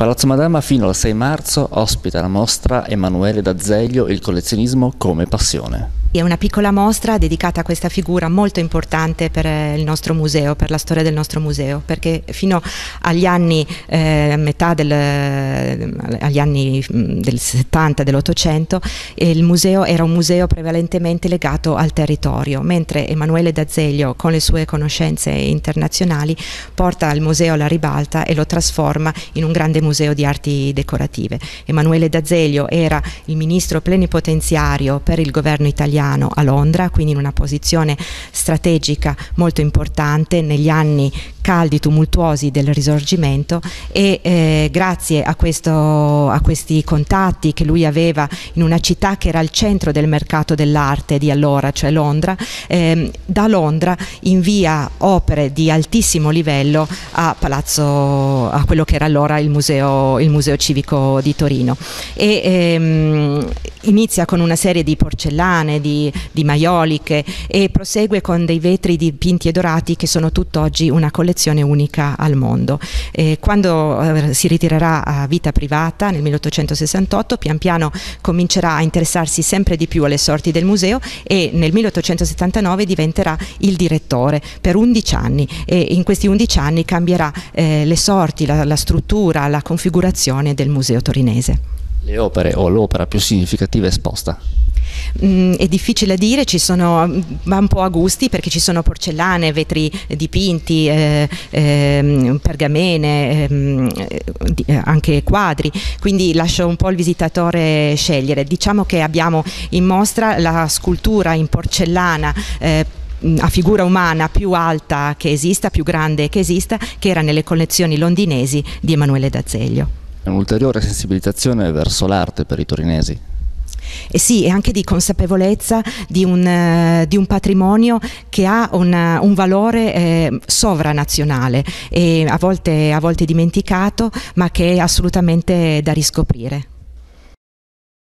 Palazzo Madama fino al 6 marzo ospita la mostra Emanuele D'Azeglio, il collezionismo come passione. È una piccola mostra dedicata a questa figura molto importante per eh, il nostro museo, per la storia del nostro museo, perché fino agli anni, eh, metà del, eh, agli anni del 70, dell'Ottocento, il museo era un museo prevalentemente legato al territorio, mentre Emanuele D'Azeglio, con le sue conoscenze internazionali, porta il museo alla ribalta e lo trasforma in un grande museo di arti decorative. Emanuele D'Azeglio era il ministro plenipotenziario per il governo italiano italiano a Londra, quindi in una posizione strategica molto importante. Negli anni caldi, tumultuosi del risorgimento e eh, grazie a, questo, a, questi contatti che lui aveva in una città che era al centro del mercato dell'arte di allora, cioè Londra, eh, da Londra invia opere di altissimo livello a Palazzo, a quello che era allora il Museo, il museo Civico di Torino. E ehm, inizia con una serie di porcellane, di, di maioliche e prosegue con dei vetri dipinti e dorati che sono tutt'oggi una collezione unica al mondo. E quando eh, si ritirerà a vita privata nel 1868 pian piano comincerà a interessarsi sempre di più alle sorti del museo e nel 1879 diventerà il direttore per 11 anni e in questi 11 anni cambierà eh, le sorti, la, la struttura, la configurazione del museo torinese. Le opere o l'opera più significativa esposta? Mm, è difficile dire, ci sono, va un po' a gusti perché ci sono porcellane, vetri dipinti, eh, eh, pergamene, ehm, eh, anche quadri, quindi lascio un po' il visitatore scegliere. Diciamo che abbiamo in mostra la scultura in porcellana eh, a figura umana più alta che esista, più grande che esista, che era nelle collezioni londinesi di Emanuele D'Azeglio. Un'ulteriore sensibilizzazione verso l'arte per i torinesi? E sì, e anche di consapevolezza di un, uh, di un patrimonio che ha un, un valore eh, sovranazionale a volte, a volte dimenticato, ma che è assolutamente da riscoprire.